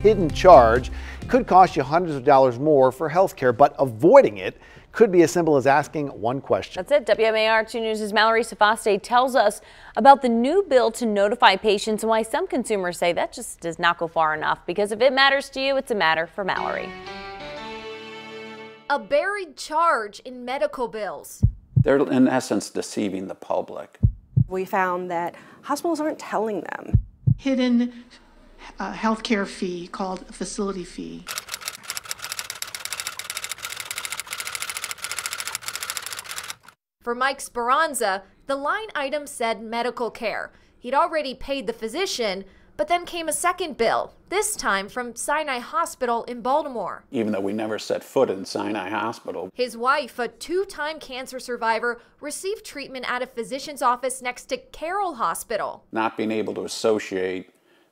hidden charge could cost you hundreds of dollars more for health care, but avoiding it could be as simple as asking one question. That's it. WMAR 2 News' Mallory Sofastaii tells us about the new bill to notify patients and why some consumers say that just does not go far enough. Because if it matters to you, it's a matter for Mallory. A buried charge in medical bills. They're, in essence, deceiving the public. We found that hospitals aren't telling them. Hidden uh, healthcare fee called a facility fee. For Mike Speranza, the line item said medical care. He'd already paid the physician, but then came a second bill, this time from Sinai Hospital in Baltimore. Even though we never set foot in Sinai Hospital. His wife, a two time cancer survivor, received treatment at a physician's office next to Carroll Hospital. Not being able to associate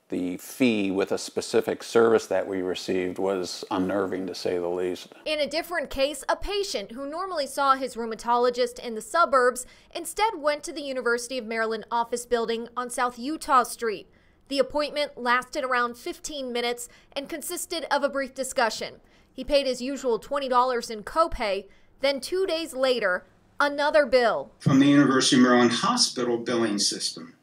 the fee with a specific service that we received was unnerving to say the least. In a different case, a patient who normally saw his rheumatologist in the suburbs instead went to the University of Maryland office building on South Utah Street. The appointment lasted around 15 minutes and consisted of a brief discussion. He paid his usual $20 in copay, then two days later, another bill. From the University of Maryland Hospital billing system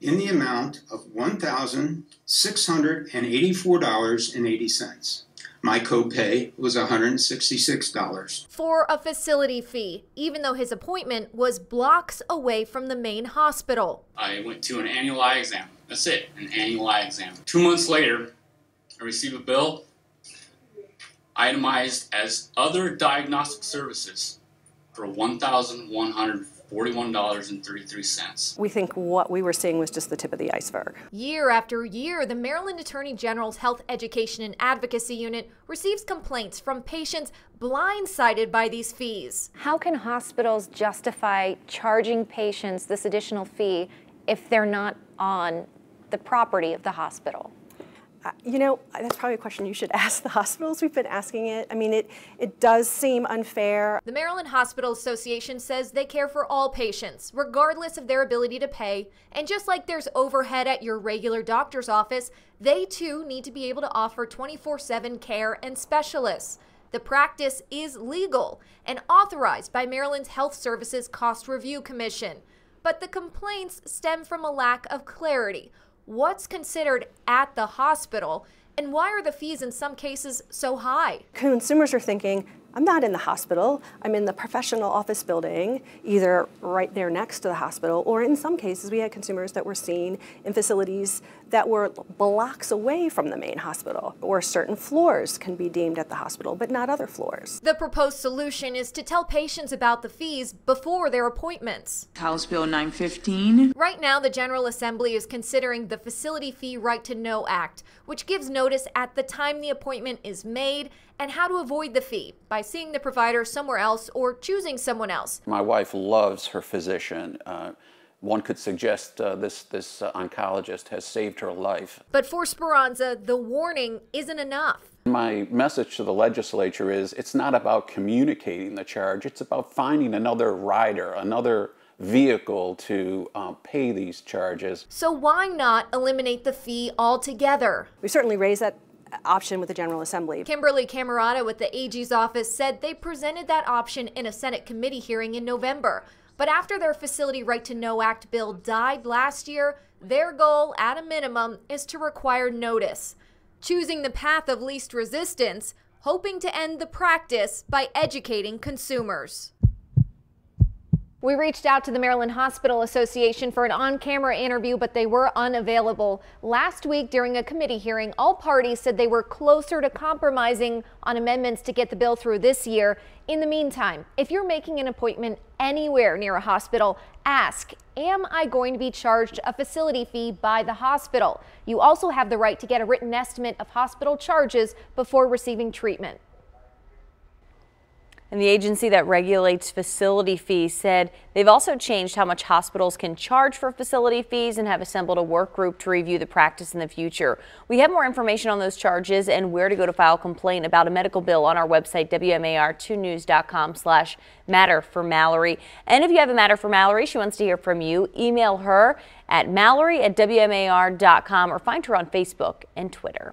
in the amount of $1,684.80. My copay was $166. For a facility fee, even though his appointment was blocks away from the main hospital. I went to an annual eye exam. That's it, an annual eye exam. Two months later, I receive a bill itemized as other diagnostic services for 1100 $41.33. We think what we were seeing was just the tip of the iceberg. Year after year, the Maryland Attorney General's Health Education and Advocacy Unit receives complaints from patients blindsided by these fees. How can hospitals justify charging patients this additional fee if they're not on the property of the hospital? You know, that's probably a question you should ask the hospitals. We've been asking it. I mean, it, it does seem unfair. The Maryland Hospital Association says they care for all patients, regardless of their ability to pay. And just like there's overhead at your regular doctor's office, they too need to be able to offer 24 7 care and specialists. The practice is legal and authorized by Maryland's Health Services Cost Review Commission. But the complaints stem from a lack of clarity what's considered at the hospital, and why are the fees in some cases so high? Consumers are thinking, I'm not in the hospital. I'm in the professional office building, either right there next to the hospital, or in some cases, we had consumers that were seen in facilities that were blocks away from the main hospital, or certain floors can be deemed at the hospital, but not other floors. The proposed solution is to tell patients about the fees before their appointments. House Bill 915. Right now, the General Assembly is considering the Facility Fee Right to Know Act, which gives notice at the time the appointment is made and how to avoid the fee by seeing the provider somewhere else or choosing someone else. My wife loves her physician. Uh, one could suggest uh, this, this uh, oncologist has saved her life. But for Speranza, the warning isn't enough. My message to the legislature is it's not about communicating the charge, it's about finding another rider, another vehicle to um, pay these charges. So why not eliminate the fee altogether? We certainly raised that option with the General Assembly. Kimberly Cammarata with the AG's office said they presented that option in a Senate committee hearing in November. But after their Facility Right to Know Act bill died last year, their goal, at a minimum, is to require notice. Choosing the path of least resistance, hoping to end the practice by educating consumers. We reached out to the Maryland Hospital Association for an on-camera interview, but they were unavailable. Last week during a committee hearing, all parties said they were closer to compromising on amendments to get the bill through this year. In the meantime, if you're making an appointment anywhere near a hospital, ask, am I going to be charged a facility fee by the hospital? You also have the right to get a written estimate of hospital charges before receiving treatment. And the agency that regulates facility fees said they've also changed how much hospitals can charge for facility fees and have assembled a work group to review the practice in the future. We have more information on those charges and where to go to file a complaint about a medical bill on our website, WMAR2news.com slash matter for Mallory. And if you have a matter for Mallory, she wants to hear from you, email her at mallory at WMAR.com or find her on Facebook and Twitter.